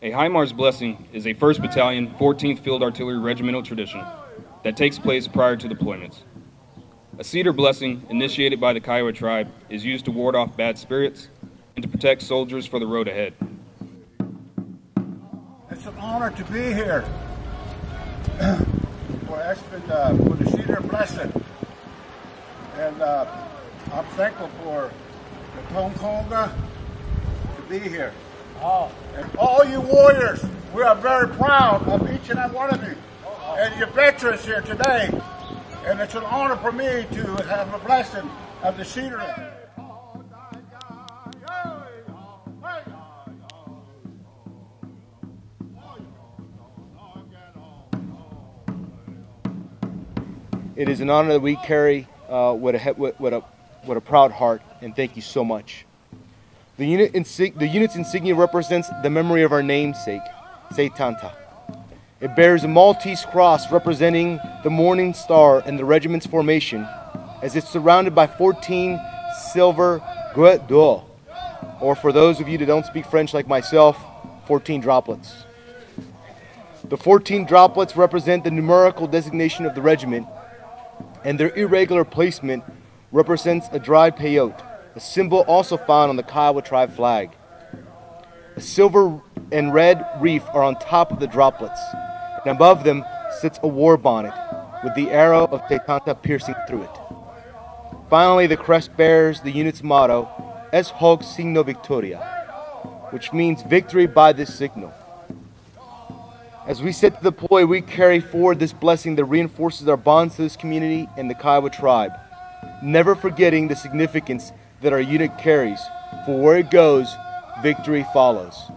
A HIMARS blessing is a 1st Battalion, 14th Field Artillery regimental tradition that takes place prior to deployments. A cedar blessing, initiated by the Kiowa tribe, is used to ward off bad spirits and to protect soldiers for the road ahead. It's an honor to be here for Espen, uh, for the cedar blessing. And uh, I'm thankful for the Tonkonga to be here. Oh. And all you warriors, we are very proud of each and every one of you. And your veterans here today. And it's an honor for me to have the blessing of the cedar. It is an honor that we carry uh, with, a, with, a, with a proud heart, and thank you so much. The, unit insig- the unit's insignia represents the memory of our namesake, Satanta. It bears a Maltese cross representing the Morning Star and the regiment's formation, as it's surrounded by 14 silver gouttes d'eau, or for those of you that don't speak French like myself, 14 droplets. The 14 droplets represent the numerical designation of the regiment, and their irregular placement represents a dry peyote, a symbol also found on the Kiowa tribe flag. A silver and red reef are on top of the droplets, and above them sits a war bonnet with the arrow of Tetanta piercing through it. Finally, the crest bears the unit's motto, Es hoc signo victoria, which means victory by this signal. As we set to deploy, we carry forward this blessing that reinforces our bonds to this community and the Kiowa tribe, never forgetting the significance that our unit carries. For where it goes, victory follows.